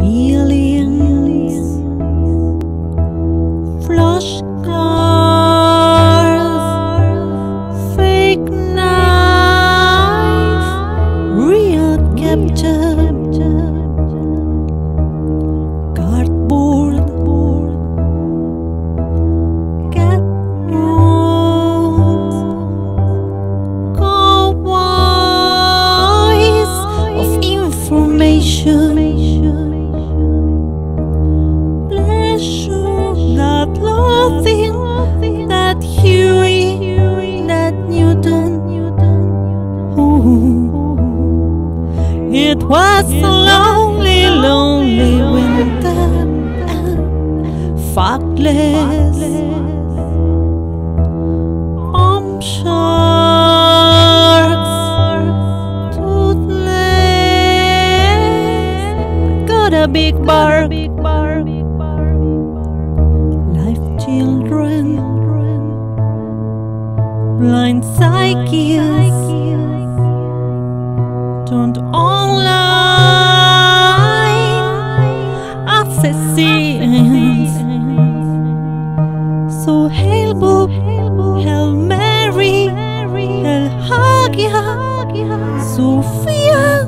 feelings, was a lonely, lonely winter, factless. Arm sharks, toothless. Got a big bar, big bar, life children, blind psyches turned online assassins. So hail Bob, hail Mary, hail Hagia, Sophia.